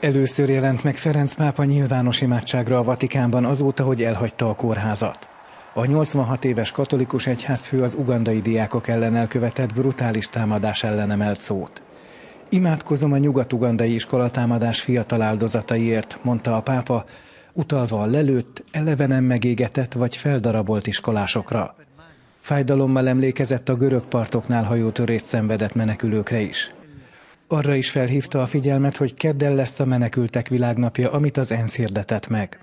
Először jelent meg Ferenc pápa nyilvános imádságra a Vatikánban azóta, hogy elhagyta a kórházat. A 86 éves katolikus egyházfő az ugandai diákok ellen elkövetett brutális támadás ellen emelt szót. Imádkozom a nyugat-ugandai iskolatámadás fiatal áldozataiért, mondta a pápa, utalva a lelőtt, elevenen megégetett vagy feldarabolt iskolásokra. Fájdalommal emlékezett a görög partoknál hajótörést szenvedett menekülőkre is. Arra is felhívta a figyelmet, hogy keddel lesz a menekültek világnapja, amit az ENSZ hirdetett meg.